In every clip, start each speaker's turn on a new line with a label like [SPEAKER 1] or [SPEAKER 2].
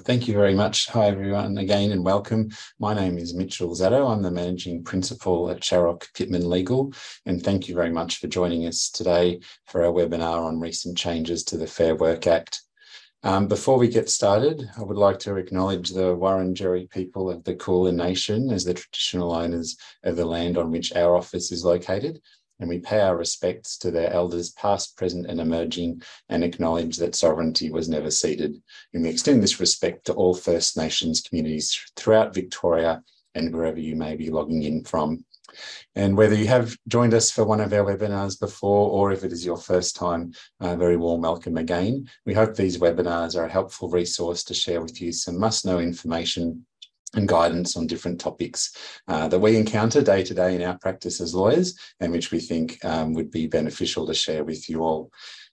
[SPEAKER 1] thank you very much. Hi, everyone, again, and welcome. My name is Mitchell Zaddo. I'm the Managing Principal at Sharrock Pitman Legal, and thank you very much for joining us today for our webinar on recent changes to the Fair Work Act. Um, before we get started, I would like to acknowledge the Wurundjeri people of the Kulin Nation as the traditional owners of the land on which our office is located and we pay our respects to their elders past, present and emerging and acknowledge that sovereignty was never ceded. And we extend this respect to all First Nations communities throughout Victoria and wherever you may be logging in from. And whether you have joined us for one of our webinars before or if it is your first time, a very warm welcome again. We hope these webinars are a helpful resource to share with you some must know information and guidance on different topics uh, that we encounter day to day in our practice as lawyers and which we think um, would be beneficial to share with you all.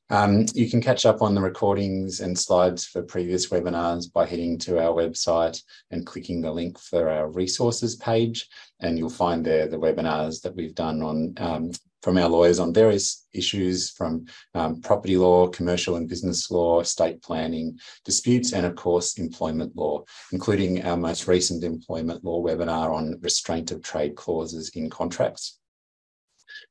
[SPEAKER 1] Um, you can catch up on the recordings and slides for previous webinars by heading to our website and clicking the link for our resources page. And you'll find there the webinars that we've done on um, from our lawyers on various issues from um, property law, commercial and business law, estate planning, disputes, and of course, employment law, including our most recent employment law webinar on restraint of trade clauses in contracts.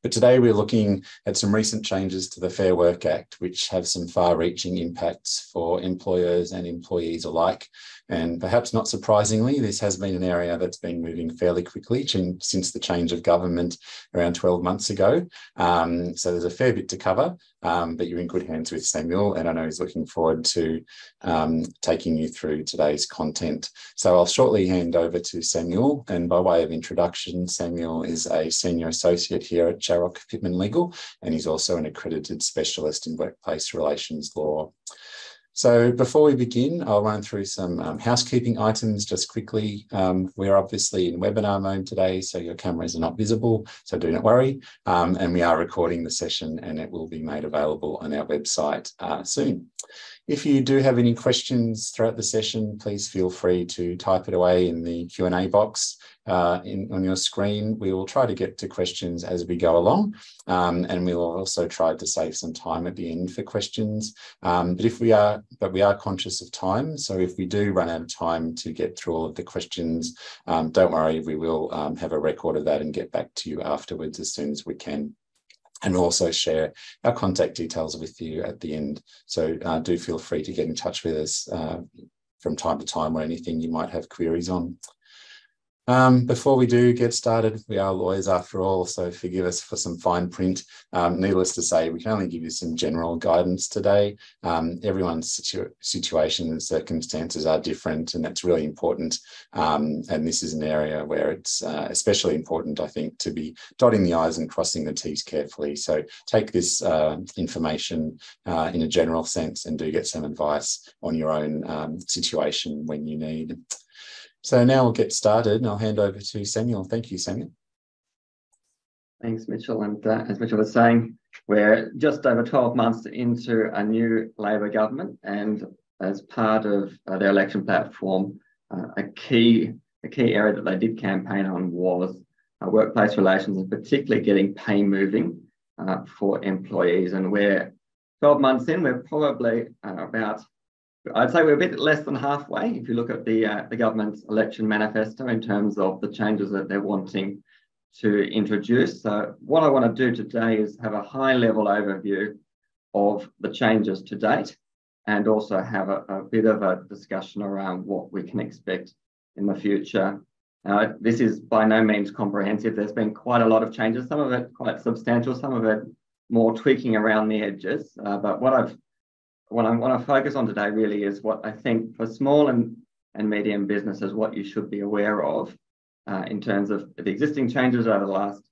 [SPEAKER 1] But today we're looking at some recent changes to the Fair Work Act, which have some far reaching impacts for employers and employees alike. And perhaps not surprisingly, this has been an area that's been moving fairly quickly since the change of government around 12 months ago. Um, so there's a fair bit to cover, um, but you're in good hands with Samuel, and I know he's looking forward to um, taking you through today's content. So I'll shortly hand over to Samuel, and by way of introduction, Samuel is a senior associate here at Sharrock Pitman Legal, and he's also an accredited specialist in workplace relations law. So before we begin, I'll run through some um, housekeeping items just quickly. Um, we're obviously in webinar mode today, so your cameras are not visible, so do not worry. Um, and we are recording the session and it will be made available on our website uh, soon. If you do have any questions throughout the session, please feel free to type it away in the Q&A box uh, in, on your screen. We will try to get to questions as we go along, um, and we will also try to save some time at the end for questions. Um, but if we are, but we are conscious of time, so if we do run out of time to get through all of the questions, um, don't worry, we will um, have a record of that and get back to you afterwards as soon as we can and also share our contact details with you at the end. So uh, do feel free to get in touch with us uh, from time to time or anything you might have queries on. Um, before we do get started, we are lawyers after all, so forgive us for some fine print. Um, needless to say, we can only give you some general guidance today. Um, everyone's situ situation and circumstances are different, and that's really important. Um, and this is an area where it's uh, especially important, I think, to be dotting the I's and crossing the T's carefully. So take this uh, information uh, in a general sense and do get some advice on your own um, situation when you need. So now we'll get started and I'll hand over to Samuel. Thank you, Samuel.
[SPEAKER 2] Thanks, Mitchell. And uh, as Mitchell was saying, we're just over 12 months into a new Labor government, and as part of uh, their election platform, uh, a key a key area that they did campaign on was uh, workplace relations, and particularly getting pay moving uh, for employees. And we're 12 months in, we're probably uh, about I'd say we're a bit less than halfway if you look at the, uh, the government's election manifesto in terms of the changes that they're wanting to introduce. So, what I want to do today is have a high level overview of the changes to date and also have a, a bit of a discussion around what we can expect in the future. Uh, this is by no means comprehensive. There's been quite a lot of changes, some of it quite substantial, some of it more tweaking around the edges. Uh, but what I've what I want to focus on today really is what I think for small and, and medium businesses, what you should be aware of uh, in terms of the existing changes over the last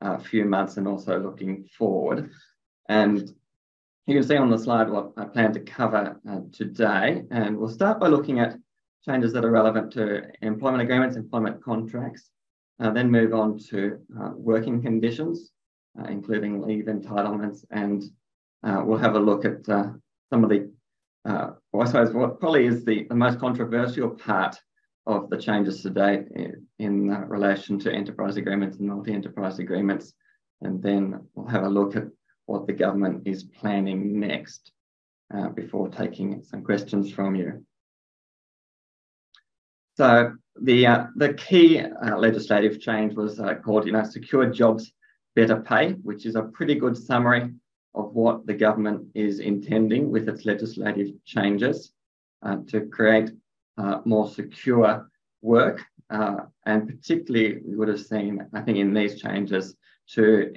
[SPEAKER 2] uh, few months and also looking forward. And you can see on the slide what I plan to cover uh, today. And we'll start by looking at changes that are relevant to employment agreements, employment contracts, uh, then move on to uh, working conditions, uh, including leave entitlements, and we'll have a look at some of the, uh, well, I suppose what probably is the, the most controversial part of the changes to date in, in uh, relation to enterprise agreements and multi-enterprise agreements. And then we'll have a look at what the government is planning next uh, before taking some questions from you. So the uh, the key uh, legislative change was called, you know, secure jobs, better pay, which is a pretty good summary of what the government is intending with its legislative changes uh, to create uh, more secure work. Uh, and particularly, we would have seen, I think, in these changes to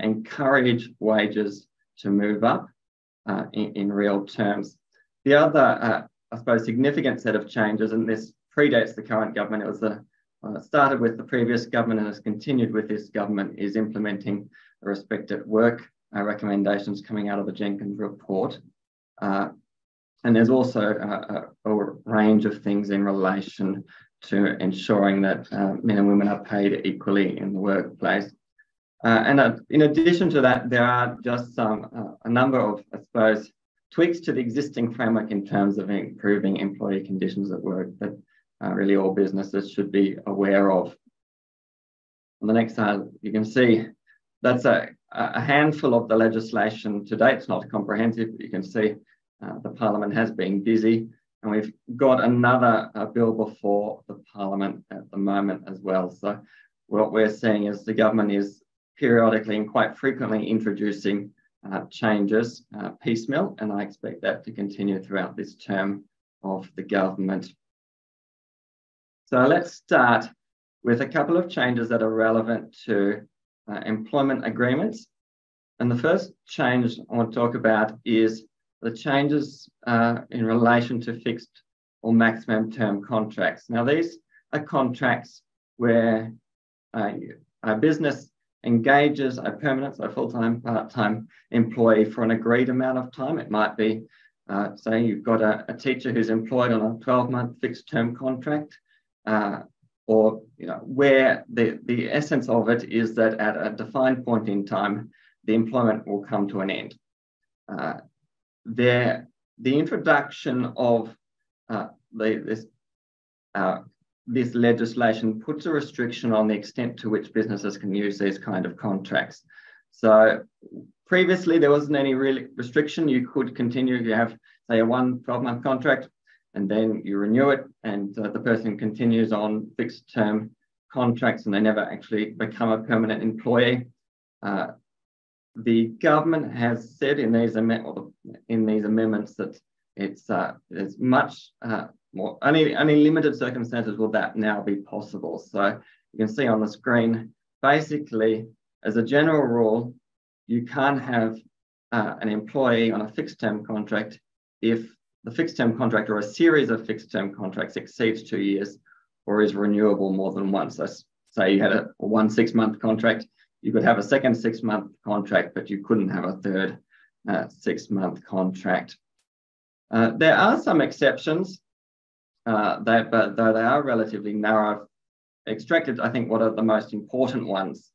[SPEAKER 2] encourage wages to move up in, in, real terms. The other, I suppose, significant set of changes, and this predates the current government. It was uh, started with the previous government and has continued with this government is implementing the respect at work uh, recommendations coming out of the Jenkins report. Uh, and there's also a, a, a, range of things in relation to ensuring that uh, men and women are paid equally in the workplace. Uh, and uh, in addition to that, there are just some, a number of, I suppose, tweaks to the existing framework in terms of improving employee conditions at work that uh, really all businesses should be aware of. On the next slide, you can see that's a, a handful of the legislation to date. It's not comprehensive, but you can see uh, the Parliament has been busy. And we've got another uh, bill before the Parliament at the moment as well. So what we're seeing is the government is periodically and quite frequently introducing uh, changes uh, piecemeal, and I expect that to continue throughout this term of the government. So let's start with a couple of changes that are relevant to uh, employment agreements. And the first change I want to talk about is the changes uh, in relation to fixed or maximum term contracts. Now, these are contracts where uh, a business engages a permanent, so full-time, part-time employee for an agreed amount of time. It might be, uh, say, you've got a, a, teacher who's employed on a 12-month fixed-term contract uh, or you know, where the, the essence of it is that at a defined point in time, the employment will come to an end. Uh, there, the introduction of uh, the, this, uh, this legislation puts a restriction on the extent to which businesses can use these kind of contracts. So previously, there wasn't any real restriction. You could continue, if you have, say, a one 12 month contract, and then you renew it and uh, the person continues on fixed term contracts and they never actually become a permanent employee. Uh, the government has said in these, in these amendments that it's uh, there's much uh, more only only limited circumstances will that now be possible. So you can see on the screen, basically, as a general rule, you can't have uh, an employee on a fixed term contract if the fixed term contract or a series of fixed term contracts exceeds two years or is renewable more than once. So say you had a, one six month contract, you could have a second six month contract, but you couldn't have a third uh, six month contract. Uh, there are some exceptions, uh, that, but though they are relatively narrow, extracted, I think, what are the most important ones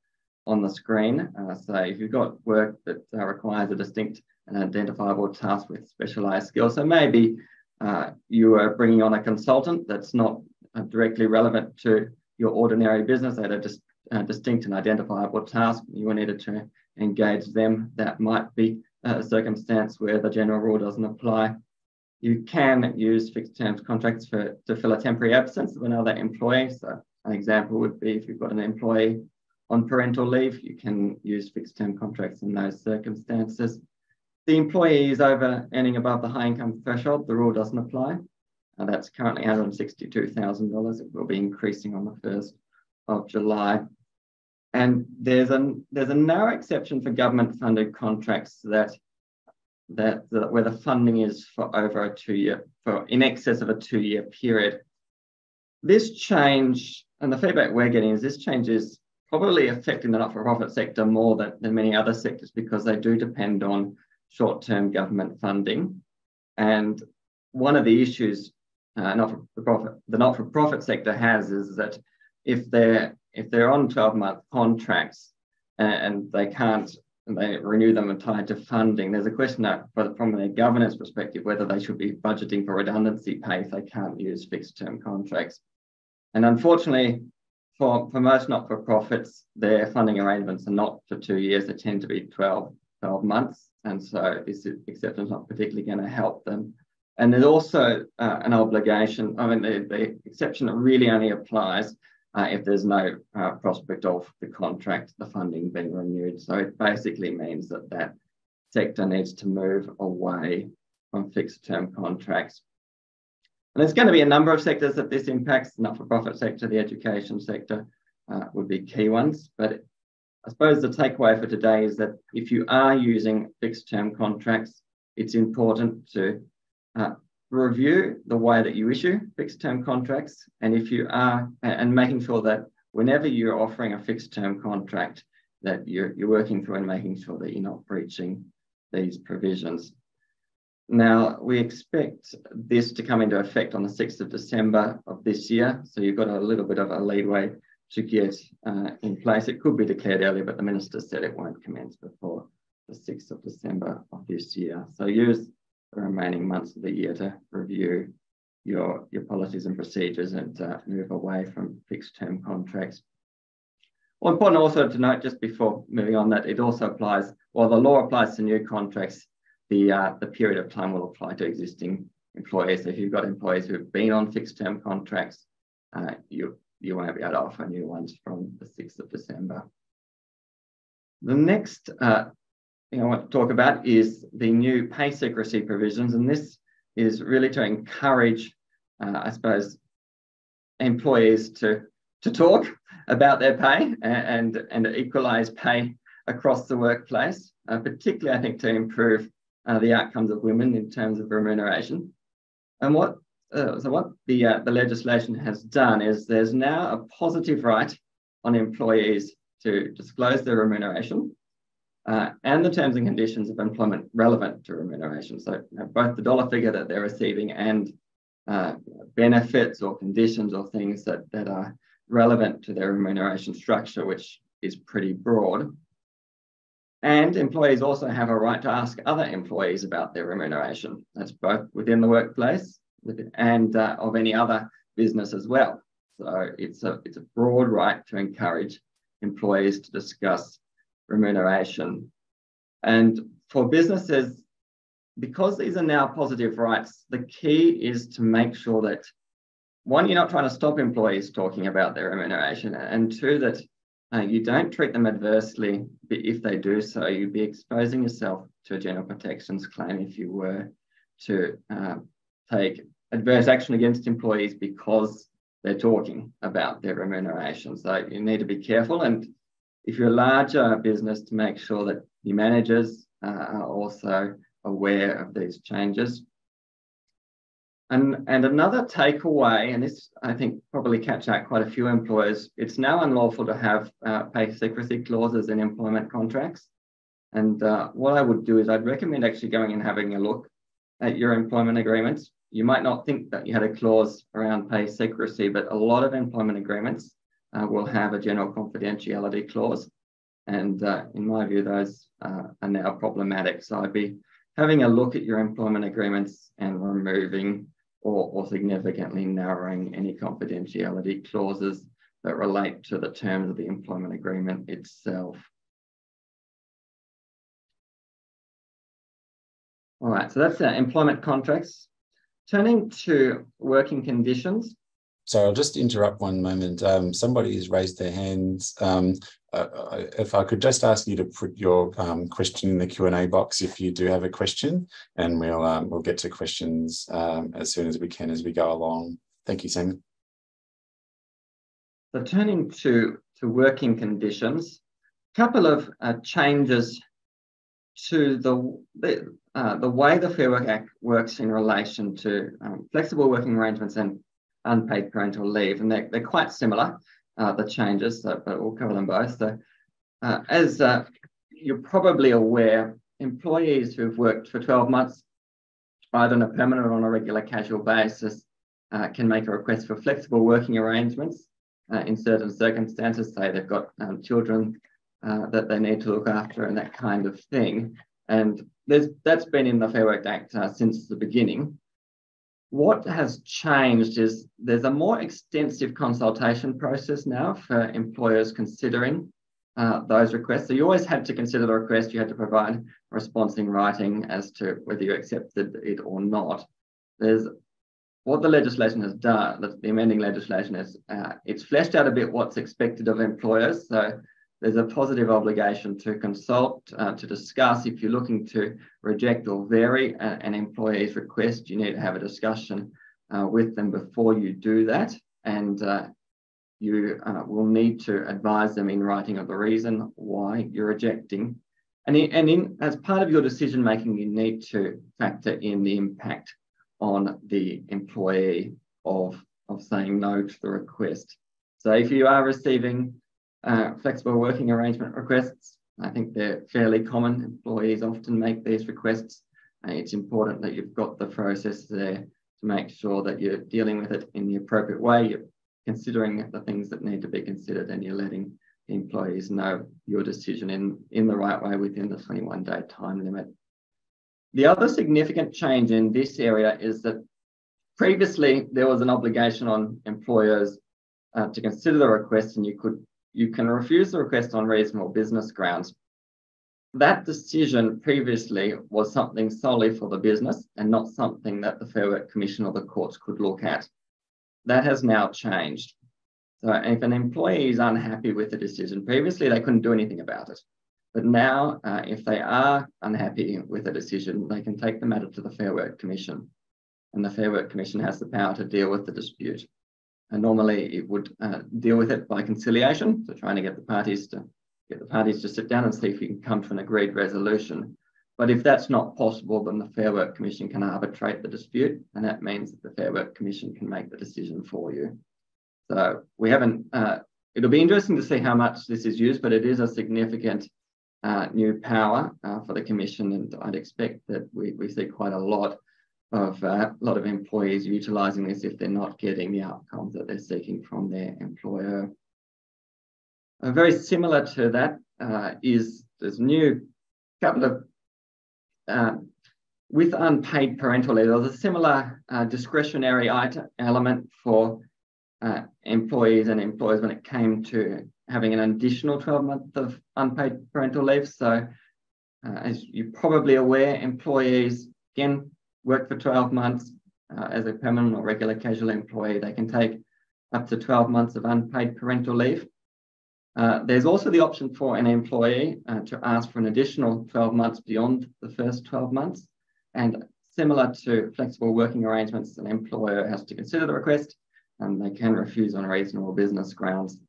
[SPEAKER 2] on the screen. Uh, so if you've got work that uh, requires a distinct and identifiable task with specialized skills, so maybe uh, you are bringing on a consultant that's not uh, directly relevant to your ordinary business at a dis uh, distinct and identifiable task, you needed to engage them. That might be a circumstance where the general rule doesn't apply. You can use fixed terms contracts for to fill a temporary absence of another employee. So an example would be if you've got an employee on parental leave, you can use fixed term contracts in those circumstances. The employee is over earning above the high income threshold, the rule doesn't apply. Uh, that's currently $162,000. It will be increasing on the 1st of July. And there's a, there's a narrow exception for government funded contracts that, that, that where the funding is for over a two year, for in excess of a two year period. This change, and the feedback we're getting is this change is probably affecting the not-for-profit sector more than, than many other sectors because they do depend on short-term government funding. And one of the issues uh, not-for-profit, the not-for-profit sector has is that if they're if they're on 12-month contracts and, and they can't and they renew them and tied to funding, there's a question from a governance perspective whether they should be budgeting for redundancy pay if they can't use fixed-term contracts. And unfortunately, for, for most not-for-profits, their funding arrangements are not for two years, they tend to be 12, 12 months. And so this is not particularly going to help them And there's also uh, an obligation, I mean, the, the exception really only applies uh, if there's no uh, prospect of the contract, the funding being renewed. So it basically means that that sector needs to move away from fixed term contracts. And there's going to be a number of sectors that this impacts, the not-for-profit sector, the education sector uh, would be key ones. But I suppose the takeaway for today is that if you are using fixed term contracts, it's important to uh, review the way that you issue fixed term contracts. And if you are, and making sure that whenever you're offering a fixed term contract, that you're, you're working through and making sure that you're not breaching these provisions. Now, we expect this to come into effect on the 6th of December of this year. So you've got a little bit of a leadway to get uh, in place. It could be declared earlier, but the Minister said it won't commence before the 6th of December of this year. So use the remaining months of the year to review your, your policies and procedures and uh, move away from fixed term contracts. Well, important also to note just before moving on that it also applies, while the law applies to new contracts, the, uh, the period of time will apply to existing employees. So if you've got employees who have been on fixed term contracts, uh, you, you won't be able to offer new ones from the 6th of December. The next uh, thing I want to talk about is the new pay secrecy provisions. And this is really to encourage, uh, I suppose, employees to, to talk about their pay and, and, equalise pay across the workplace, uh, particularly, I think, to improve uh, the outcomes of women in terms of remuneration. And what uh, so what the uh, the legislation has done is there's now a positive right on employees to disclose their remuneration uh, and the terms and conditions of employment relevant to remuneration. So you know, both the dollar figure that they're receiving and uh, benefits or conditions or things that, that are relevant to their remuneration structure, which is pretty broad. And employees also have a right to ask other employees about their remuneration. That's both within the workplace and uh, of any other business as well. So it's a, it's a broad right to encourage employees to discuss remuneration. And for businesses, because these are now positive rights, the key is to make sure that one, you're not trying to stop employees talking about their remuneration, and two, that uh, you don't treat them adversely if they do so. You'd be exposing yourself to a general protections claim if you were to uh, take adverse action against employees because they're talking about their remuneration. So you need to be careful. And if you're a larger business, to make sure that your managers uh, are also aware of these changes. And, and another takeaway, and this I think probably catch out quite a few employers, it's now unlawful to have uh, pay secrecy clauses in employment contracts. And uh, what I would do is I'd recommend actually going and having a look at your employment agreements. You might not think that you had a clause around pay secrecy, but a lot of employment agreements uh, will have a general confidentiality clause. And uh, in my view, those uh, are now problematic. So I'd be having a look at your employment agreements and removing or, or significantly narrowing any confidentiality clauses that relate to the terms of the employment agreement itself. All right, so that's employment contracts. Turning to working conditions,
[SPEAKER 1] so I'll just interrupt one moment. Um, somebody has raised their hands. Um, uh, if I could just ask you to put your um, question in the Q and A box if you do have a question, and we'll um, we'll get to questions um, as soon as we can as we go along. Thank you, Simon.
[SPEAKER 2] So turning to to working conditions, a couple of uh, changes to the the, uh, the way the Fair Work Act works in relation to um, flexible working arrangements and unpaid parental leave, and they're, they're quite similar, uh, the changes, so, but we'll cover them both. So, uh, as uh, you're probably aware, employees who've worked for 12 months, either on a permanent or on a regular casual basis, uh, can make a request for flexible working arrangements in certain circumstances, say they've got um, children that they need to look after and that kind of thing. And that's been in the Fair Work Act since the beginning. What has changed is there's a more extensive consultation process now for employers considering uh, those requests. So you always had to consider the request, you had to provide a response in writing as to whether you accepted it or not. there's what the legislation has done, the amending legislation is, uh, it's fleshed out a bit what's expected of employers. So there's a positive obligation to consult, uh, to discuss. If you're looking to reject or vary a, an employee's request, you need to have a discussion uh, with them before you do that. And uh, you uh, will need to advise them in writing of the reason why you're rejecting. And, in, and in, as part of your decision making, you need to factor in the impact on the employee of, of saying no to the request. So if you are receiving uh, flexible working arrangement requests, I think they're fairly common. Employees often make these requests. Uh, it's important that you've got the process there to make sure that you're dealing with it in the appropriate way. You're considering the things that need to be considered and you're letting employees know your decision in, in the right way within the 21 day time limit. The other significant change in this area is that previously there was an obligation on employers uh, to consider the request and you could you can refuse the request on reasonable business grounds. That decision previously was something solely for the business and not something that the Fair Work Commission or the courts could look at. That has now changed. So if an employee is unhappy with the decision, previously they couldn't do anything about it. But now, uh, if they are unhappy with a decision, they can take the matter to the Fair Work Commission. And the Fair Work Commission has the power to deal with the dispute. And normally it would uh, deal with it by conciliation, so trying to get the parties to get the parties to sit down and see if you can come to an agreed resolution. But if that's not possible, then the Fair Work Commission can arbitrate the dispute, and that means that the Fair Work Commission can make the decision for you. So we haven't, uh, it'll be interesting to see how much this is used, but it is a significant uh, new power uh, for the commission, and I'd expect that we, we see quite a lot of uh, a lot of employees utilising this if they're not getting the outcomes that they're seeking from their employer. Uh, very similar to that uh, is there's new couple of uh, with unpaid parental leave. There's a similar discretionary item, element for employees and employers when it came to having an additional 12 months of unpaid parental leave. So, uh, as you're probably aware, employees can work for 12 months uh, as a permanent or regular casual employee. They can take up to 12 months of unpaid parental leave. Uh, there's also the option for an employee uh, to ask for an additional 12 months beyond the first 12 months. And similar to flexible working arrangements, an employer has to consider the request and they can refuse on reasonable business grounds.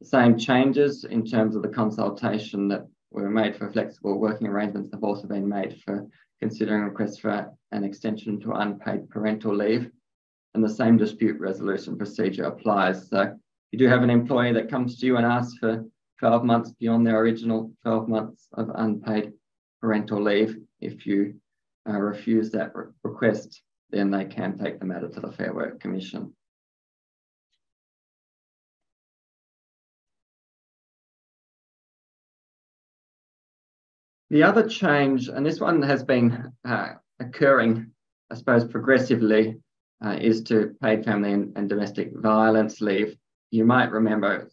[SPEAKER 2] The same changes in terms of the consultation that were made for flexible working arrangements have also been made for considering requests for an extension to unpaid parental leave. And the same dispute resolution procedure applies. So you do have an employee that comes to you and asks for 12 months beyond their original 12 months of unpaid parental leave. If you uh, refuse that re request, then they can take the matter to the Fair Work Commission. The other change, and this one has been uh, occurring, I suppose, progressively, uh, is to paid family and, and, domestic violence leave. You might remember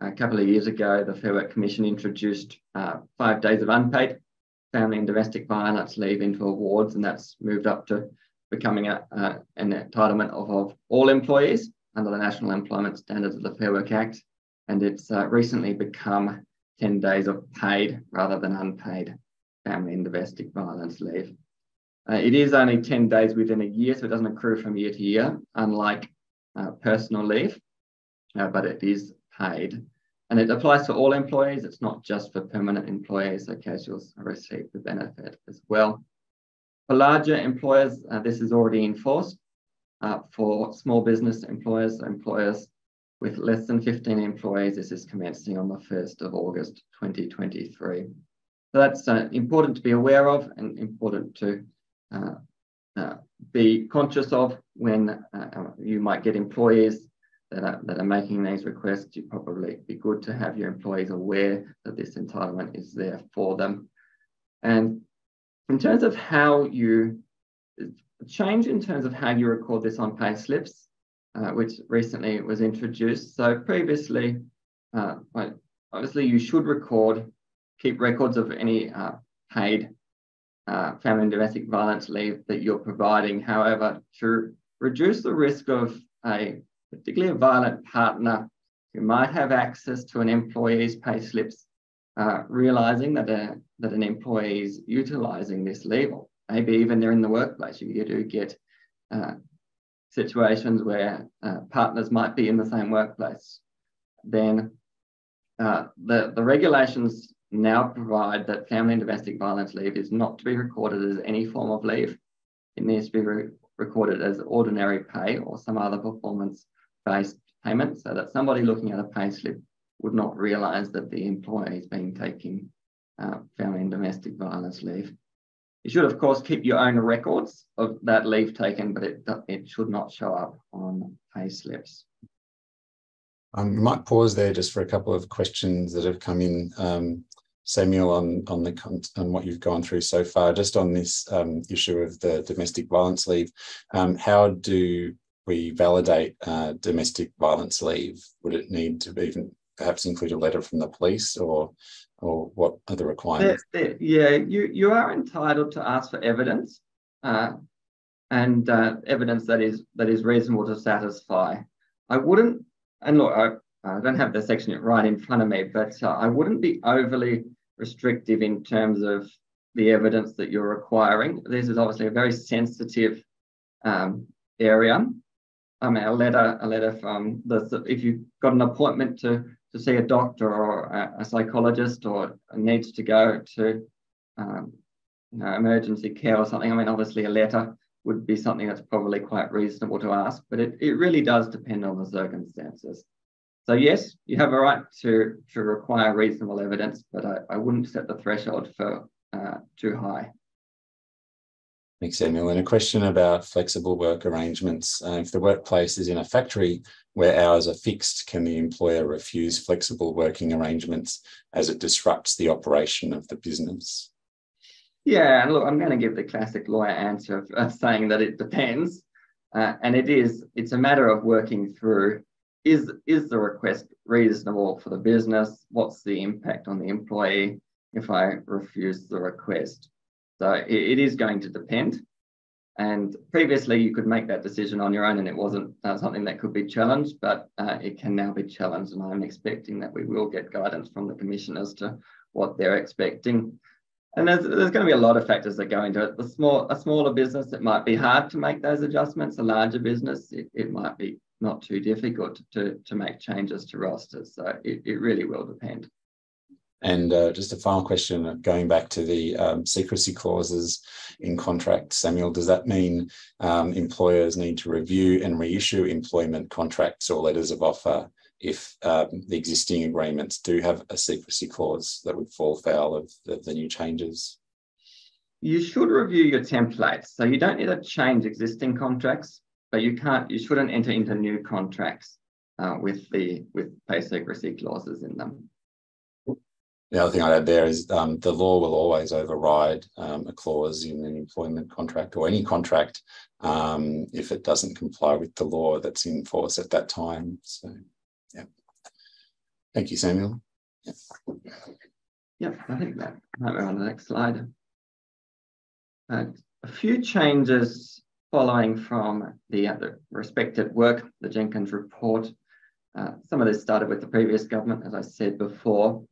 [SPEAKER 2] a couple of years ago, the Fair Work Commission introduced uh, five days of unpaid family and domestic violence leave into awards, and that's moved up to becoming a, an entitlement of, of all employees under the National Employment Standards of the Fair Work Act. And it's uh, recently become 10 days of paid rather than unpaid family and domestic violence leave. Uh, it is only 10 days within a year, so it doesn't accrue from year to year, unlike uh, personal leave, uh, but it is paid. And it applies to all employees. It's not just for permanent employees, so casuals receive the benefit as well. For larger employers, uh, this is already enforced. Uh, for small business employers, employers with less than 15 employees, this is commencing on the 1st of August 2023. So that's uh, important to be aware of and important to uh, uh, be conscious of when uh, you might get employees that are, that are making these requests. You probably be good to have your employees aware that this entitlement is there for them. And in terms of how you change in terms of how you record this on pay slips, uh, which recently was introduced. So previously, uh, obviously you should record, keep records of any uh, paid uh, family and domestic violence leave that you're providing. However, to reduce the risk of a particularly a violent partner who might have access to an employee's pay slips, uh, realizing that, a, that an employee is utilizing this leave, or maybe even they're in the workplace. You do get situations where uh, partners might be in the same workplace. Then uh, the, the regulations now provide that family and domestic violence leave is not to be recorded as any form of leave. It needs to be re recorded as ordinary pay or some other performance based payment so that somebody looking at a pay slip would not realise that the employee has been taking uh, family and domestic violence leave. You should, of course, keep your own records of that leave taken, but it, it should not show up on pay slips.
[SPEAKER 1] Um, we might pause there just for a couple of questions that have come in. Um, Samuel, on on the on what you've gone through so far, just on this um, issue of the domestic violence leave, um, how do we validate uh, domestic violence leave? Would it need to even perhaps include a letter from the police, or or what are the requirements?
[SPEAKER 2] yeah, you you are entitled to ask for evidence, uh, and uh, evidence that is that is reasonable to satisfy. I wouldn't, and look, I, I don't have the section right in front of me, but uh, I wouldn't be overly restrictive in terms of the evidence that you're requiring. This is obviously a very sensitive um, area. I mean, a letter, a letter from the, if you've got an appointment to, to see a doctor or a, a psychologist or needs to go to um, you know, emergency care or something, I mean, obviously a letter would be something that's probably quite reasonable to ask, but it, it really does depend on the circumstances. So yes, you have a right to, to require reasonable evidence, but I, I wouldn't set the threshold for uh, too high.
[SPEAKER 1] Thanks, Samuel. And a question about flexible work arrangements. Uh, if the workplace is in a factory where hours are fixed, can the employer refuse flexible working arrangements as it disrupts the operation of the business?
[SPEAKER 2] Yeah, and look, I'm going to give the classic lawyer answer of, of saying that it depends. Uh, and it is, it's a matter of working through is, is the request reasonable for the business? What's the impact on the employee if I refuse the request? So it, it is going to depend. And previously, you could make that decision on your own, and it wasn't uh, something that could be challenged, but uh, it can now be challenged. And I'm expecting that we will get guidance from the Commission as to what they're expecting. And there's, there's going to be a lot of factors that go into it. The small, a smaller business, it might be hard to make those adjustments. A larger business, it, it might be not too difficult to, to make changes to rosters. So it, it really will depend.
[SPEAKER 1] And uh, just a final question, going back to the um, secrecy clauses in contracts, Samuel, does that mean um, employers need to review and reissue employment contracts or letters of offer if um, the existing agreements do have a secrecy clause that would fall foul of the, the new changes?
[SPEAKER 2] You should review your templates. So you don't need to change existing contracts, but you can't, you shouldn't enter into new contracts uh, with the with pay secrecy clauses in them.
[SPEAKER 1] The other thing I'd add there is um, the law will always override um, a clause in an employment contract or any contract um, if it doesn't comply with the law that's in force at that time. So, yeah. Thank you, Samuel.
[SPEAKER 2] Yeah, yeah I think that might be on the next slide. Uh, a few changes following from the, uh, the respect at work, the Jenkins report. Uh, some of this started with the previous government, as I said before.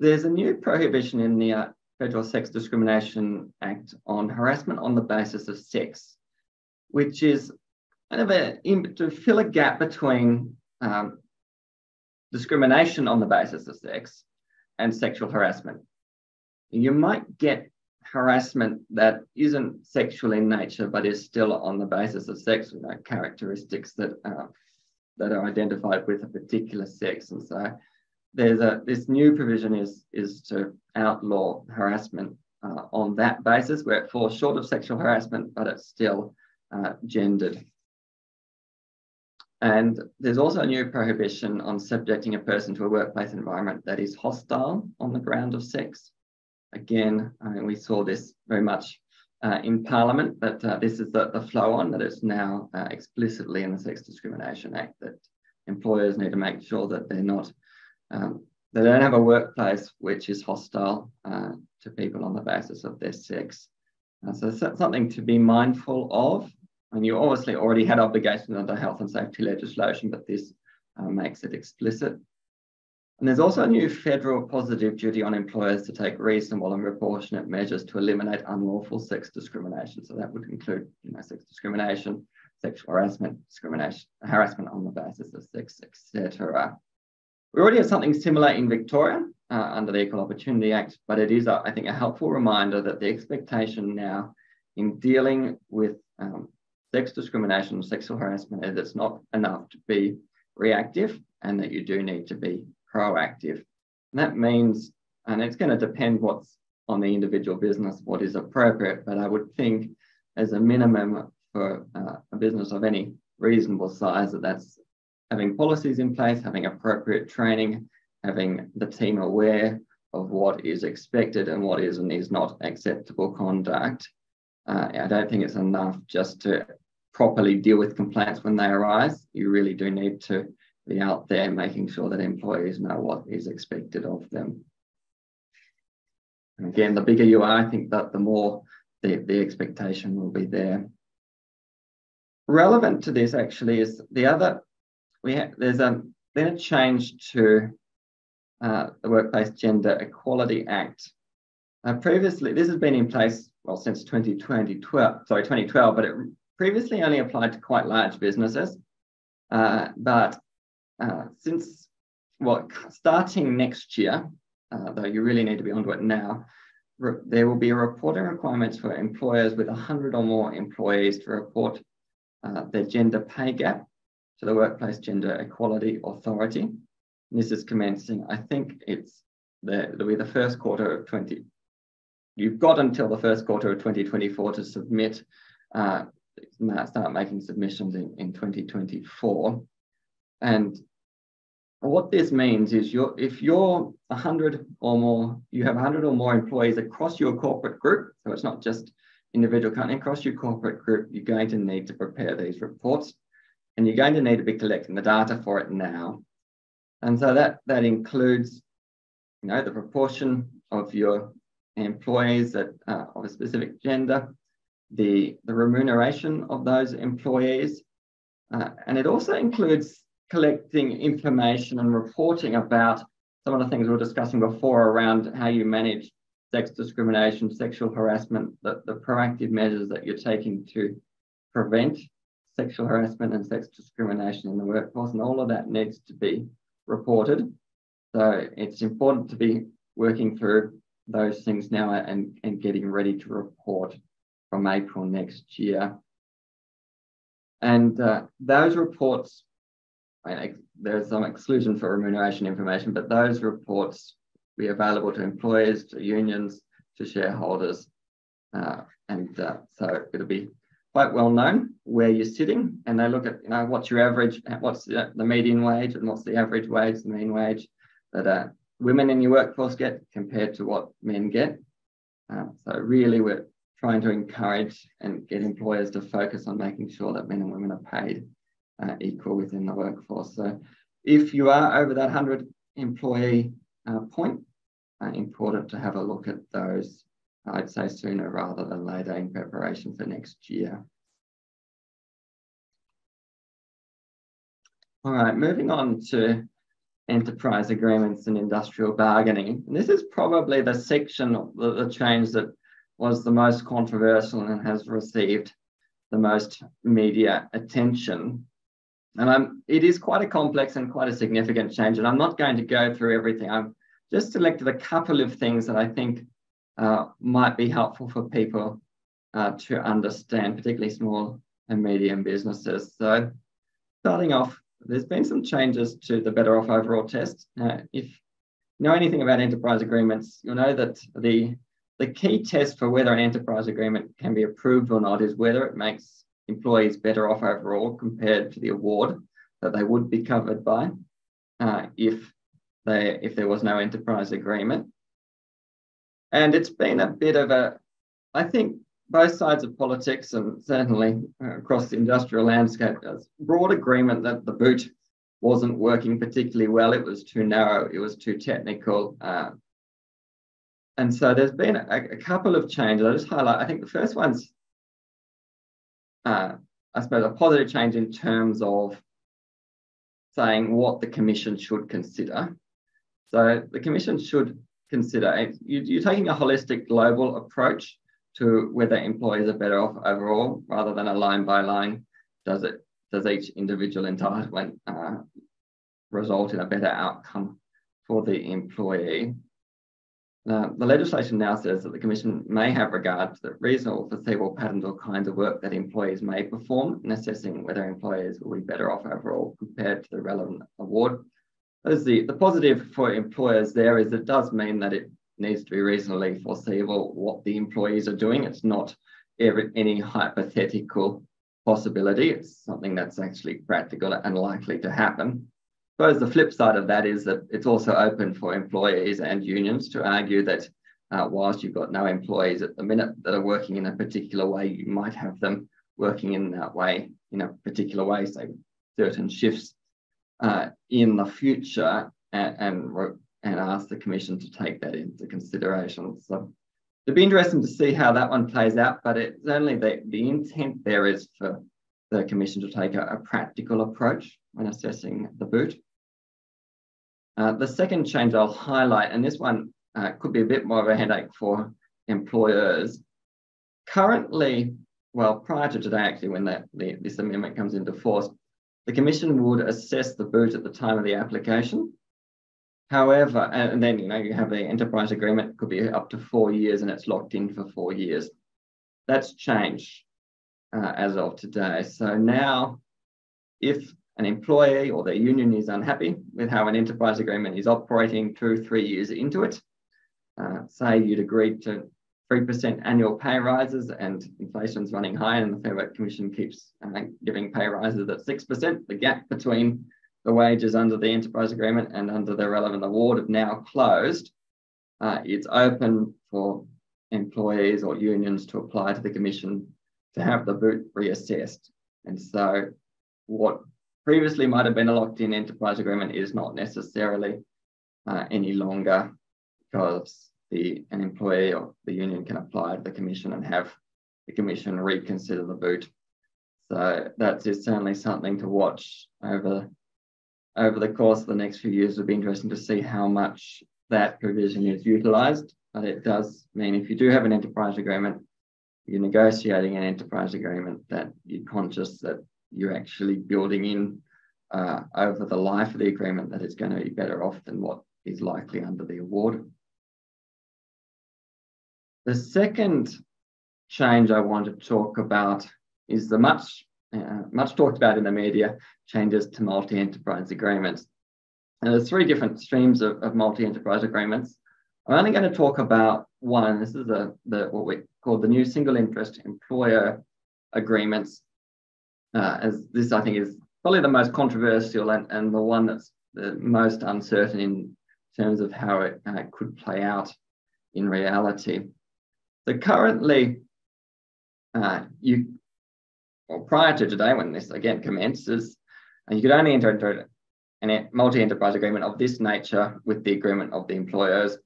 [SPEAKER 2] There's a new prohibition in the uh, Federal Sex Discrimination Act on harassment on the basis of sex, which is kind of a, to fill a gap between um, discrimination on the basis of sex and sexual harassment. You might get harassment that isn't sexual in nature, but is still on the basis of sex, you know, characteristics that uh, that are identified with a particular sex. And so there's a this new provision is is to outlaw harassment uh, on that basis, where it falls short of sexual harassment, but it's still uh, gendered. And there's also a new prohibition on subjecting a person to a workplace environment that is hostile on the ground of sex. Again, I mean, we saw this very much uh, in Parliament, but uh, this is the, the flow on that it's now uh, explicitly in the Sex Discrimination Act that employers need to make sure that they're not, um, they don't have a workplace which is hostile uh, to people on the basis of their sex. Uh, so something to be mindful of. And you obviously already had obligations under health and safety legislation, but this uh, makes it explicit. And there's also a new federal positive duty on employers to take reasonable and proportionate measures to eliminate unlawful sex discrimination. So that would include, you know, sex discrimination, sexual harassment, discrimination, harassment on the basis of sex, etc. We already have something similar in Victoria uh, under the Equal Opportunity Act, but it is, a, I think, a helpful reminder that the expectation now in dealing with um, sex discrimination, sexual harassment, is it's not enough to be reactive and that you do need to be proactive. And that means, and it's going to depend what's on the individual business, what is appropriate, but I would think as a minimum for uh, a business of any reasonable size that that's having policies in place, having appropriate training, having the team aware of what is expected and what is and is not acceptable conduct. Uh, I don't think it's enough just to properly deal with complaints when they arise. You really do need to be out there making sure that employees know what is expected of them. And again, the bigger you are, I think that the more the, the expectation will be there. Relevant to this actually is the other, we have, there's a, been a change to uh, the Workplace Gender Equality Act. Uh, previously, this has been in place, well, since 2012, sorry, 2012, but it previously only applied to quite large businesses. Uh, but uh, since, well, starting next year, uh, though you really need to be onto it now, there will be a reporting requirements for employers with 100 or more employees to report uh, their gender pay gap to the Workplace Gender Equality Authority. And this is commencing, I think it's the, it'll be the first quarter of 20. You've got until the first quarter of 2024 to submit, uh, start making submissions in, in 2024. And what this means is you're, if you're 100 or more, you have 100 or more employees across your corporate group, so it's not just individual company, across your corporate group, you're going to need to prepare these reports and you're going to need to be collecting the data for it now. And so that, that includes, you know, the proportion of your employees that uh, of a specific gender, the, the remuneration of those employees, uh, and it also includes collecting information and reporting about some of the things we were discussing before around how you manage sex discrimination, sexual harassment, the, the proactive measures that you're taking to prevent sexual harassment and sex discrimination in the workforce, and all of that needs to be reported. So it's important to be working through those things now and, and getting ready to report from April next year. And uh, those reports there's some exclusion for remuneration information, but those reports be available to employers, to unions, to shareholders. Uh, and uh, so it'll be quite well known where you're sitting and they look at, you know, what's your average, what's the, the median wage and what's the average wage, the mean wage that uh, women in your workforce get compared to what men get. Uh, so really we're trying to encourage and get employers to focus on making sure that men and women are paid uh, equal within the workforce. So if you are over that 100 employee uh, point, uh, important to have a look at those, I'd say sooner rather than later in preparation for next year. All right, moving on to enterprise agreements and industrial bargaining. And this is probably the section of the, change that was the most controversial and has received the most media attention. And I'm, it is quite a complex and quite a significant change. And I'm not going to go through everything. I've just selected a couple of things that I think uh, might be helpful for people uh, to understand, particularly small and medium businesses. So starting off, there's been some changes to the Better Off Overall test. If you know anything about enterprise agreements, you'll know that the, the key test for whether an enterprise agreement can be approved or not is whether it makes employees better off overall compared to the award that they would be covered by uh, if they if there was no enterprise agreement. And it's been a bit of a, I think both sides of politics and certainly uh, across the industrial landscape, there's broad agreement that the BOOT wasn't working particularly well. It was too narrow. It was too technical. Uh, and so there's been a, a, couple of changes. I'll just highlight, I think the first one's, uh, I suppose, a positive change in terms of saying what the Commission should consider. So the Commission should consider, you, are taking a holistic global approach to whether employees are better off overall rather than a line by line. Does it does each individual entitlement uh, result in a better outcome for the employee? Uh, the legislation now says that the Commission may have regard to the reasonable foreseeable patterns or kinds of work that employees may perform in assessing whether employees will be better off overall compared to the relevant award. The, the positive for employers there is it does mean that it needs to be reasonably foreseeable what the employees are doing. It's not every, any hypothetical possibility. It's something that's actually practical and likely to happen. Suppose the flip side of that is that it's also open for employees and unions to argue that uh, whilst you've got no employees at the minute that are working in a particular way, you might have them working in that way, in a particular way, say certain shifts uh, in the future and, and, and ask the Commission to take that into consideration. So it'd be interesting to see how that one plays out, but it's only the, the intent there is for the Commission to take a, a practical approach when assessing the BOOT. Uh, the second change I'll highlight, and this one uh, could be a bit more of a headache for employers. Currently, well, prior to today, actually, when the, the, this amendment comes into force, the Commission would assess the BOOT at the time of the application. However, and then you know you have the enterprise agreement could be up to four years and it's locked in for four years. That's changed uh, as of today. So now, if an employee or their union is unhappy with how an enterprise agreement is operating two, three years into it, uh, say you'd agreed to 3% annual pay rises and inflation's running high and the Fair Work Commission keeps uh, giving pay rises at 6%, the gap between the wages under the enterprise agreement and under the relevant award have now closed. Uh, it's open for employees or unions to apply to the Commission to have the BOOT reassessed. And so what previously might have been a locked in enterprise agreement is not necessarily uh, any longer because the an employee or the union can apply to the commission and have the commission reconsider the BOOT. So that is certainly something to watch over over the course of the next few years. It'll be interesting to see how much that provision is utilised. But it does mean if you do have an enterprise agreement, you're negotiating an enterprise agreement that you're conscious that you're actually building in uh, over the life of the agreement that it's going to be better off than what is likely under the award. The second change I want to talk about is the much uh, much talked about in the media changes to multi-enterprise agreements. And there's three different streams of, of multi-enterprise agreements. I'm only going to talk about one. This is the, the what we call the new single interest employer agreements. Uh, as this, I think, is probably the most controversial and, and the one that's the most uncertain in terms of how it uh, could play out in reality. So currently, uh, you, well, prior to today, when this again commences, uh, you could only enter into a multi-enterprise agreement of this nature with the agreement of the employers.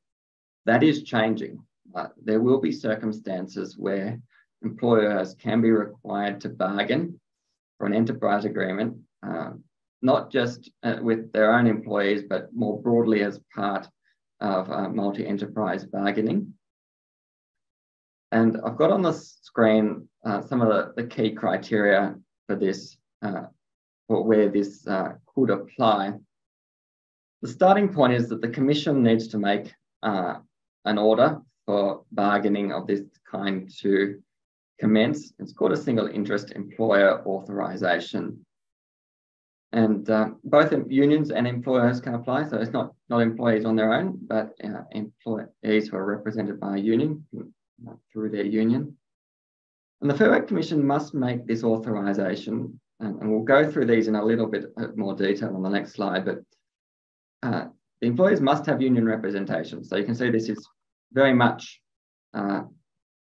[SPEAKER 2] That is changing. Uh, there will be circumstances where employers can be required to bargain for an enterprise agreement, uh, not just uh, with their own employees, but more broadly as part of uh, multi-enterprise bargaining. And I've got on the screen uh, some of the, the, key criteria for this, uh, where this uh, could apply. The starting point is that the Commission needs to make uh, an order for bargaining of this kind to commence. It's called a single interest employer authorisation. And uh, both unions and employers can apply. So it's not, not employees on their own, but uh, employees who are represented by a union through their union. And the Fair Work Commission must make this authorisation, and, and, we'll go through these in a little bit more detail on the next slide, but uh, the employers must have union representation. So you can see this is very much uh,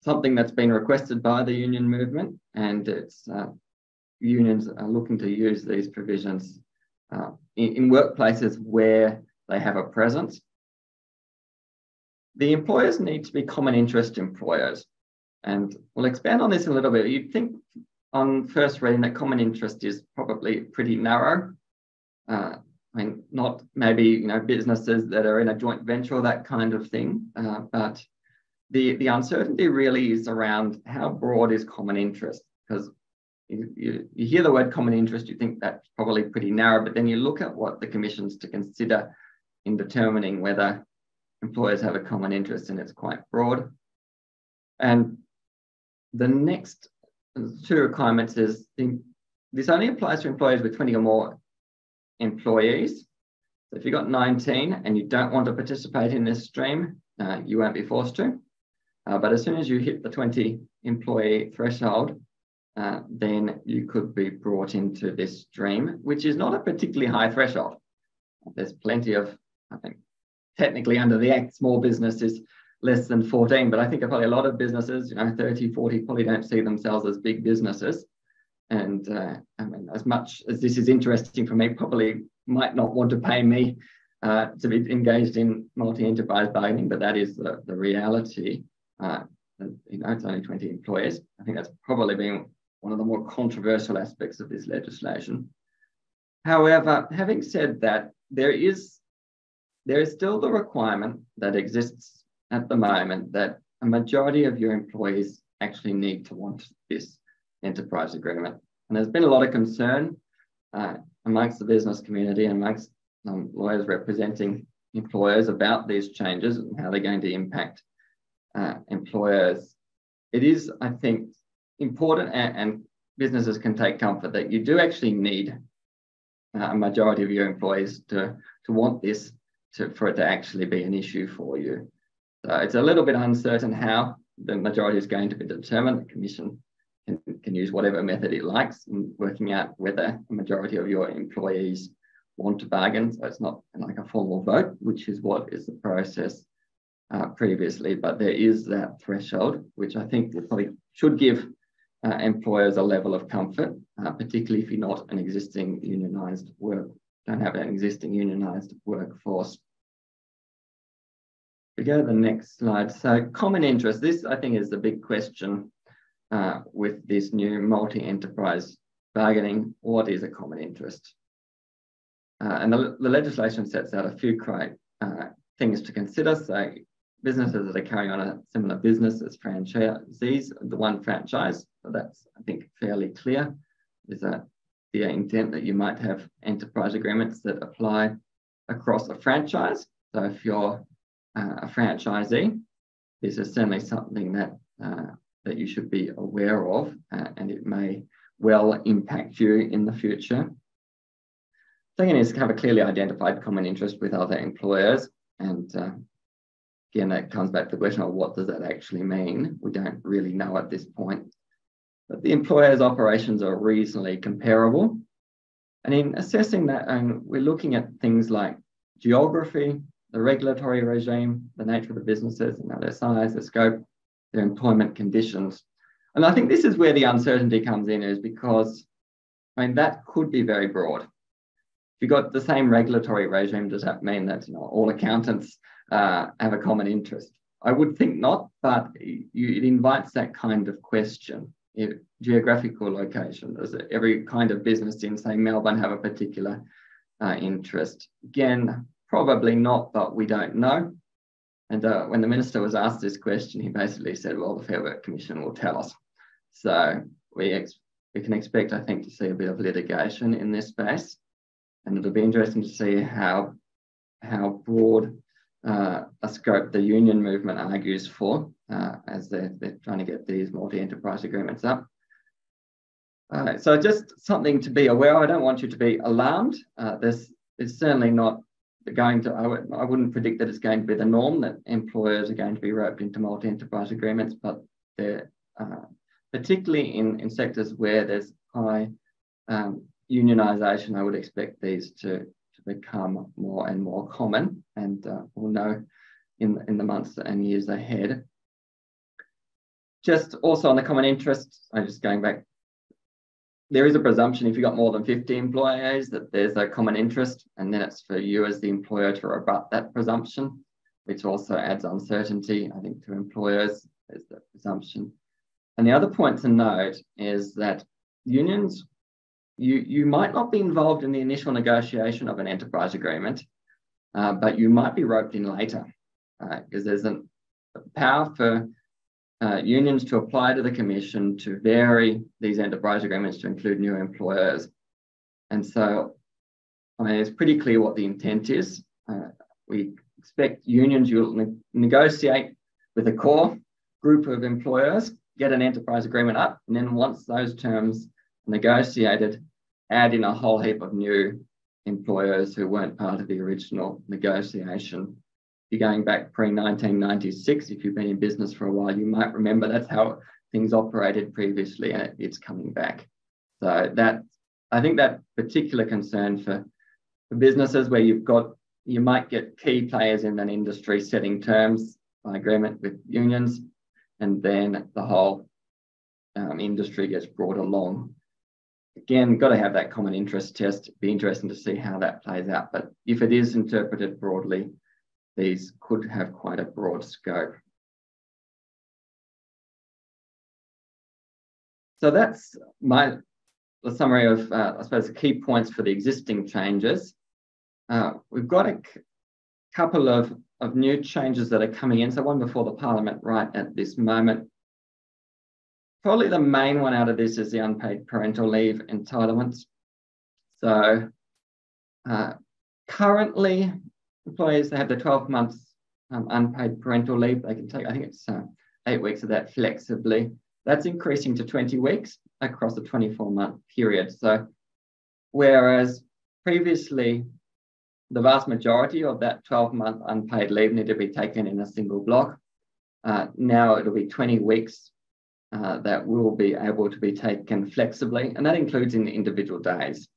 [SPEAKER 2] something that's been requested by the union movement, and it's uh, unions are looking to use these provisions uh, in, in workplaces where they have a presence the employers need to be common interest employers. And we'll expand on this a little bit. You'd think on first reading that common interest is probably pretty narrow. Uh, I mean, not maybe you know businesses that are in a joint venture or that kind of thing, uh, but the the uncertainty really is around how broad is common interest because you, you, you hear the word common interest, you think that's probably pretty narrow, but then you look at what the commission's to consider in determining whether employers have a common interest and it's quite broad. And the next two requirements is the, this only applies to employers with 20 or more employees. So if you've got 19 and you don't want to participate in this stream, uh, you won't be forced to. Uh, but as soon as you hit the 20 employee threshold, uh, then you could be brought into this stream, which is not a particularly high threshold. There's plenty of, I think, technically under the Act, small business is less than 14, but I think probably a lot of businesses, you know, 30, 40, probably don't see themselves as big businesses. And uh, I mean, as much as this is interesting for me, probably might not want to pay me uh, to be engaged in multi-enterprise bargaining, but that is the, the reality. Uh, you know, it's only 20 employees. I think that's probably been one of the more controversial aspects of this legislation. However, having said that, there is there is still the requirement that exists at the moment that a majority of your employees actually need to want this enterprise agreement. And there's been a lot of concern uh, amongst the business community and amongst um, lawyers representing employers about these changes and how they're going to impact uh, employers. It is, I think, important and, and, businesses can take comfort that you do actually need uh, a majority of your employees to, to want this to, for it to actually be an issue for you. So it's a little bit uncertain how the majority is going to be determined. The Commission can, can use whatever method it likes in working out whether a majority of your employees want to bargain. So it's not like a formal vote, which is what is the process uh, previously, but there is that threshold, which I think probably should give uh, employers a level of comfort, uh, particularly if you're not an existing unionised work, don't have an existing unionised workforce. We go to the next slide. So common interest, this I think is the big question uh, with this new multi-enterprise bargaining, what is a common interest? Uh, and the, the, legislation sets out a few uh, things to consider. So businesses that are carrying on a similar business as franchisees, the one franchise, so that's, I think, fairly clear. Is that the intent that you might have enterprise agreements that apply across a franchise. So if you're uh, a franchisee, this is certainly something that uh, that you should be aware of, uh, and it may well impact you in the future. Second is have a clearly identified common interest with other employers. And uh, again, that comes back to the question of what does that actually mean? We don't really know at this point. But the employer's operations are reasonably comparable. And in assessing that, we're looking at things like geography, the regulatory regime, the nature of the businesses, know, their size, their scope, their employment conditions. And I think this is where the uncertainty comes in, is because I mean that could be very broad. If you've got the same regulatory regime, does that mean that you know all accountants uh, have a common interest? I would think not, but it invites that kind of question. Geographical location, does every kind of business in, say, Melbourne have a particular uh, interest? Again, probably not, but we don't know. And uh, when the minister was asked this question, he basically said, well, the Fair Work Commission will tell us. So we, ex- we can expect, I think, to see a bit of litigation in this space. And it'll be interesting to see how, how broad uh, a scope the union movement argues for uh, as they're, they're trying to get these multi-enterprise agreements up. Uh, so just something to be aware of. I don't want you to be alarmed. Uh, this is certainly not going to, I w- I wouldn't predict that it's going to be the norm that employers are going to be roped into multi enterprise agreements, but they're uh, particularly in, in sectors where there's high um, unionisation, I would expect these to become more and more common. And uh, we'll know in, in the months and years ahead. Just also on the common interest, I'm just going back there is a presumption if you've got more than 50 employees that there's a common interest, and then it's for you as the employer to rebut that presumption. which also adds uncertainty, I think, to employers. There's the presumption. And the other point to note is that unions, you, you might not be involved in the initial negotiation of an enterprise agreement, uh, but you might be roped in later because uh, there's a power for uh, unions to apply to the Commission to vary these enterprise agreements to include new employers. And so, I mean, it's pretty clear what the intent is. Uh, we expect unions will ne- negotiate with a core group of employers, get an enterprise agreement up, and then once those terms are negotiated, add in a whole heap of new employers who weren't part of the original negotiation. If you're going back pre 1996, if you've been in business for a while, you might remember that's how things operated previously and it's coming back. So that I think that particular concern for, for businesses where you've got you might get key players in an industry setting terms by agreement with unions, and then the whole um, industry gets brought along again, got to have that common interest test. Be interesting to see how that plays out. But if it is interpreted broadly, these could have quite a broad scope. So that's my the summary of, uh, I suppose, the key points for the existing changes. Uh, we've got a couple of, of new changes that are coming in. So one before the Parliament right at this moment probably the main one out of this is the unpaid parental leave entitlements. So uh, currently, employees they have the 12 months um, unpaid parental leave. They can take, I think it's uh, eight weeks of that flexibly. That's increasing to 20 weeks across a 24 month period. So, whereas previously the vast majority of that 12 month unpaid leave needed to be taken in a single block, uh, now it'll be 20 weeks uh, that will be able to be taken flexibly, and that includes in individual days.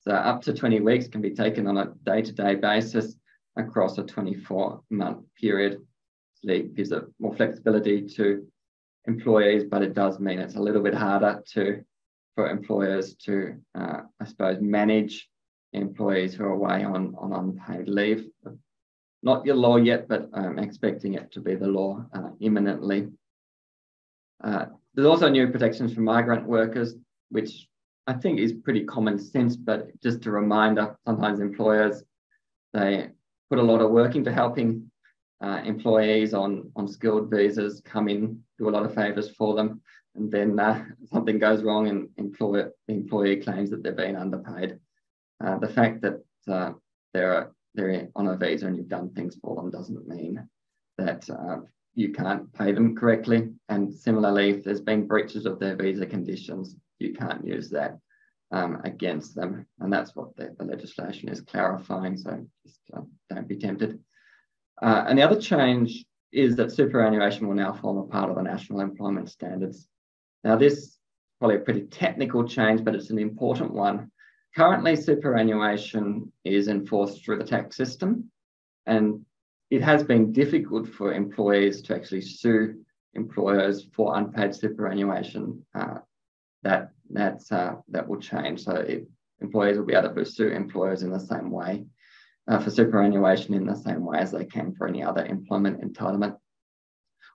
[SPEAKER 2] So up to 20 weeks can be taken on a day-to-day basis across a 24-month period. So gives more flexibility to employees, but it does mean it's a little bit harder to for employers to, uh, I suppose, manage employees who are away on, on unpaid leave. Not your law yet, but I'm expecting it to be the law uh, imminently. Uh, there's also new protections for migrant workers, which I think is pretty common sense, but just a reminder, sometimes employers, they put a lot of work into helping uh, employees on, on skilled visas come in, do a lot of favours for them, and then uh, something goes wrong and employer, the employee claims that they've been underpaid. Uh, the fact that uh, they're, they're on a visa and you've done things for them doesn't mean that uh, you can't pay them correctly. And similarly, if there's been breaches of their visa conditions, you can't use that um, against them. And that's what the, the, legislation is clarifying. So just uh, don't be tempted. Uh, and the other change is that superannuation will now form a part of the national employment standards. Now, this is probably a pretty technical change, but it's an important one. Currently, superannuation is enforced through the tax system. And it has been difficult for employees to actually sue employers for unpaid superannuation. Uh, that that's uh, that will change. So it, employees will be able to sue employers in the same way uh, for superannuation in the same way as they can for any other employment entitlement.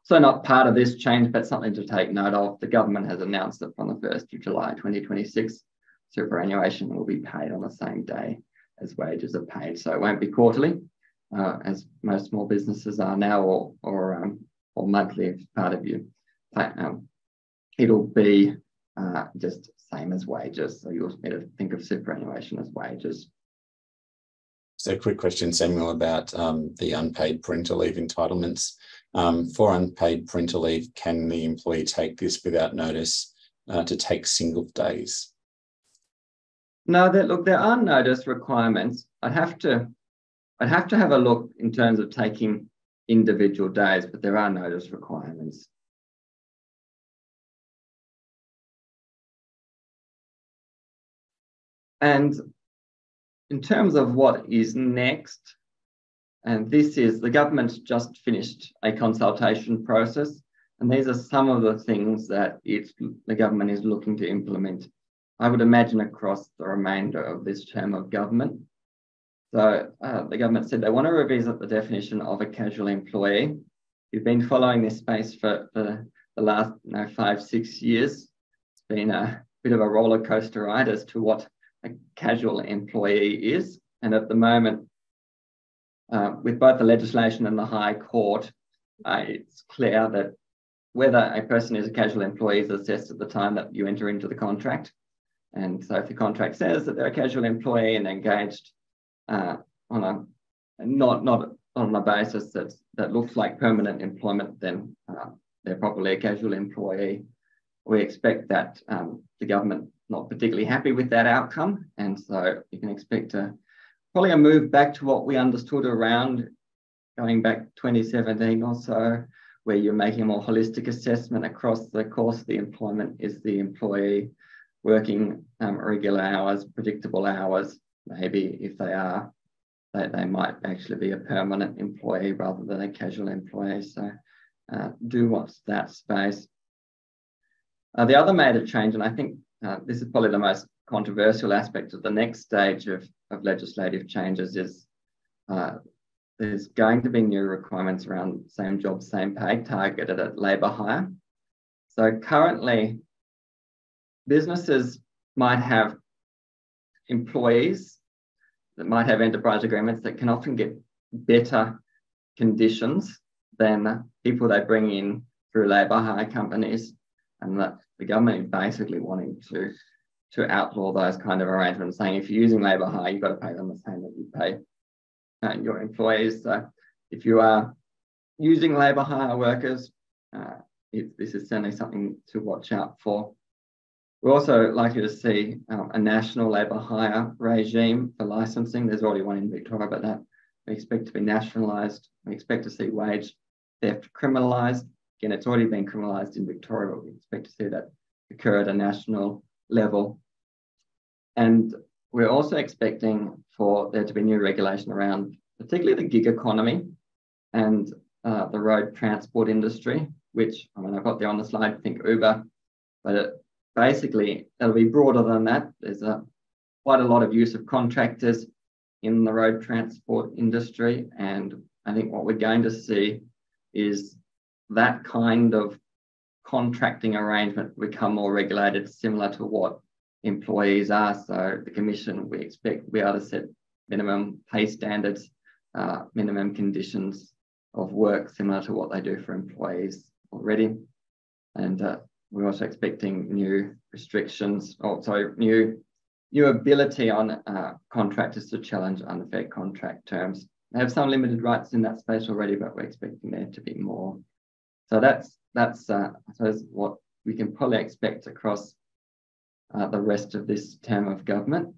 [SPEAKER 2] So not part of this change, but something to take note of. The government has announced that from the 1st of July 2026, superannuation will be paid on the same day as wages are paid. So it won't be quarterly, uh, as most small businesses are now, or or um, or monthly as part of you. Um, it'll be uh, just same as wages. So you'll need to think of superannuation as wages.
[SPEAKER 1] So, quick question, Samuel, about um, the unpaid parental leave entitlements. Um, for unpaid parental leave, can the employee take this without notice uh, to take single days?
[SPEAKER 2] No, that look, there are notice requirements. I'd have to I'd have to have a look in terms of taking individual days, but there are notice requirements. And in terms of what is next, and this is the government just finished a consultation process, and these are some of the things that it's, the government is looking to implement. I would imagine across the remainder of this term of government. So uh, the government said they want to revisit the definition of a casual employee. You've been following this space for, for the last you know, five, six years. It's been a bit of a roller coaster ride as to what a casual employee is. And at the moment, uh, with both the legislation and the High Court, uh, it's clear that whether a person is a casual employee is assessed at the time that you enter into the contract. And so if the contract says that they're a casual employee and engaged uh, on a not not on a basis that that looks like permanent employment, then uh, they're probably a casual employee. We expect that um, the government not particularly happy with that outcome, and so you can expect a probably a move back to what we understood around going back 2017 or so, where you're making a more holistic assessment across the course of the employment. Is the employee working um, regular hours, predictable hours? Maybe if they are, they, they might actually be a permanent employee rather than a casual employee. So uh, do watch that space. Uh, the other major change, and I think uh, this is probably the most controversial aspect of the next stage of, of legislative changes, is uh, there's going to be new requirements around same job, same pay targeted at labour hire. So currently, businesses might have employees that might have enterprise agreements that can often get better conditions than people they bring in through labour hire companies. And that the government is basically wanting to, to outlaw those kind of arrangements, saying if you're using labour hire, you've got to pay them the same that you pay uh, your employees. So if you are using labour hire workers, uh, it, this is certainly something to watch out for. We're also likely to see um, a national labour hire regime for licensing. There's already one in Victoria, but that we expect to be nationalised. We expect to see wage theft criminalised. Again, it's already been criminalised in Victoria, but we expect to see that occur at a national level. And we're also expecting for there to be new regulation around particularly the gig economy and uh, the road transport industry, which I mean, I've got there on the slide, I think Uber, but it, basically it'll be broader than that. There's a, quite a lot of use of contractors in the road transport industry. And I think what we're going to see is that kind of contracting arrangement become more regulated, similar to what employees are. So the Commission, we expect we are to set minimum pay standards, uh, minimum conditions of work, similar to what they do for employees already. And uh, we're also expecting new restrictions, or sorry, new new ability on uh, contractors to challenge unfair contract terms. They have some limited rights in that space already, but we're expecting there to be more. So that's that's uh, I suppose what we can probably expect across uh, the rest of this term of government.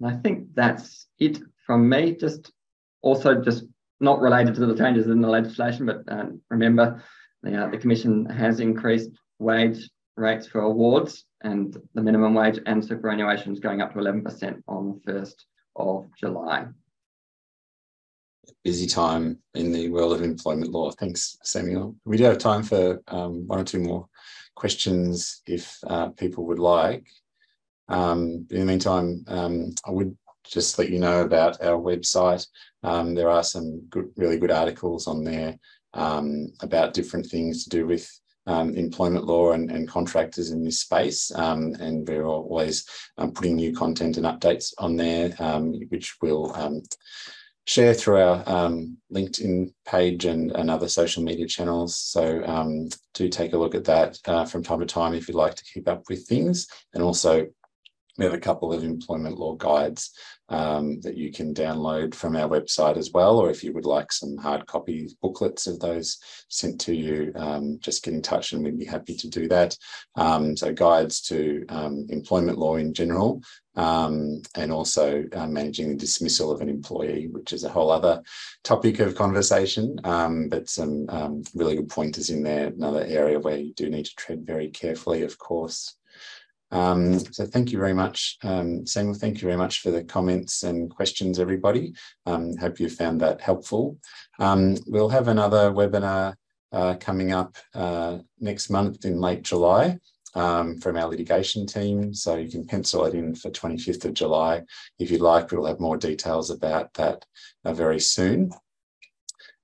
[SPEAKER 2] And I think that's it from me. Just also just not related to the changes in the legislation, but uh, remember the, uh, the Commission has increased wage rates for awards and the minimum wage and superannuation is going up to 11% on the 1st of July.
[SPEAKER 1] Busy time in the world of employment law. Thanks, Samuel. We do have time for um, one or two more questions if uh, people would like. Um, in the meantime, um, I would just let you know about our website. Um, there are some good, really good articles on there um, about different things to do with um, employment law and, and, contractors in this space. Um, and we're always um, putting new content and updates on there, um, which will um, share through our LinkedIn page and, and, other social media channels. So do take a look at that uh, from time to time if you'd like to keep up with things. And also we have a couple of employment law guides um, that you can download from our website as well. Or if you would like some hard copy booklets of those sent to you, um, just get in touch and we'd be happy to do that. Um, so guides to um, employment law in general, um, and also uh, managing the dismissal of an employee, which is a whole other topic of conversation, um, but some really good pointers in there. Another area where you do need to tread very carefully, of course. Um, so thank you very much, um, Samuel. Thank you very much for the comments and questions, everybody. Um, hope you found that helpful. Um, we'll have another webinar uh, coming up uh, next month in late July. um, from our litigation team. So you can pencil it in for 25th of July if you'd like. We'll have more details about that uh, very soon.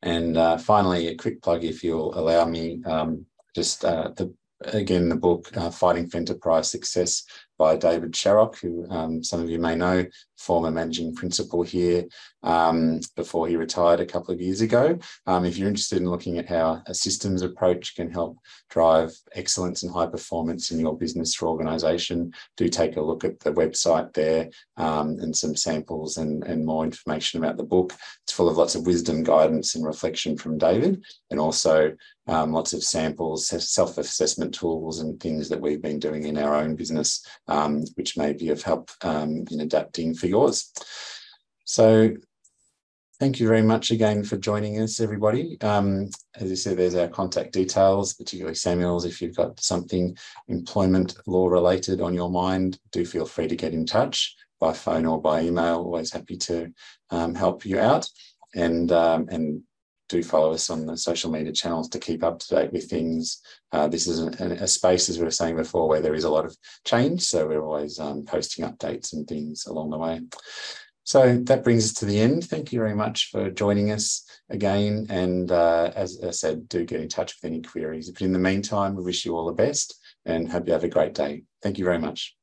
[SPEAKER 1] And uh, finally, a quick plug, if you'll allow me, um, just uh, the again the book uh, Fighting for Enterprise Success by David Sharrock, who um, some of you may know, former managing principal here um, before he retired a couple of years ago. Um, if you're interested in looking at how a systems approach can help drive excellence and high performance in your business or organisation, do take a look at the website there um, and some samples and, and more information about the book. It's full of lots of wisdom, guidance, and reflection from David, and also um, lots of samples, self assessment tools, and things that we've been doing in our own business um, which may be of help um, in adapting for yours. So thank you very much again for joining us, everybody. Um, as you said, there's our contact details, particularly Samuel's. If you've got something employment law related on your mind, do feel free to get in touch by phone or by email. Always happy to um, help you out. And, um, and do follow us on the social media channels to keep up to date with things. Uh, this is a, a, space, as we were saying before, where there is a lot of change. So we're always um, posting updates and things along the way. So that brings us to the end. Thank you very much for joining us again. And uh, as I said, do get in touch with any queries. But in the meantime, we wish you all the best and hope you have a great day. Thank you very much.